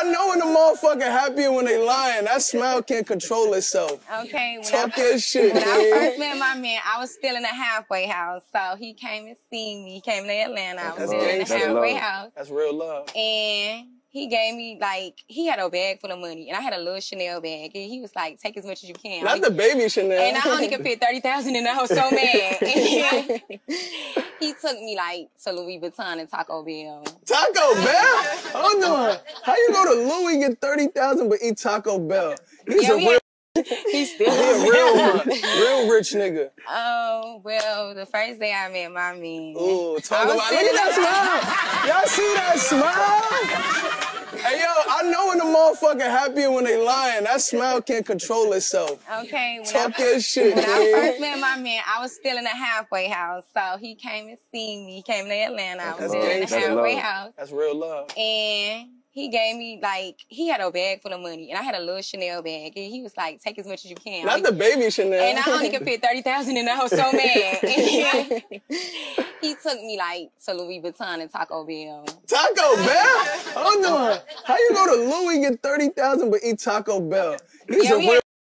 I know when the motherfucker happy when they lying. That smile can't control itself. Okay, when Talk I, your shit, when I first met my man, I was still in a halfway house. So he came and see me. He came to Atlanta. I was That's still in the halfway love. house. That's real love. And he gave me like he had a bag full of money and I had a little Chanel bag. And he was like, take as much as you can. Not the baby Chanel. and I only could fit thirty thousand and I was so mad. And took me like to Louis Vuitton and Taco Bell. Taco Bell? Oh, Hold on. How you go to Louis get 30,000 but eat Taco Bell? He's Yeah, a real, He's still he a real. Real rich nigga. Oh, well, the first day I met my man. Ooh, talk I about look at that smile. Y'all see that smile? Hey yo, I know when the motherfucker happy when they lying. That smile can't control itself. Okay, when Talk I, your shit, when I first met my man, I was still in a halfway house. So he came and see me. He came to Atlanta. I was That's still in a halfway love. house. That's real love. And he gave me like he had a bag full of money and I had a little Chanel bag. And he was like, take as much as you can. Not the baby Chanel. and I only could fit thirty thousand, and I was so mad. And he took me like to Louis Vuitton and Taco Bell. Taco Bell? Hold on. How you go to Louis get 30,000 but eat Taco Bell? He's Yeah, a real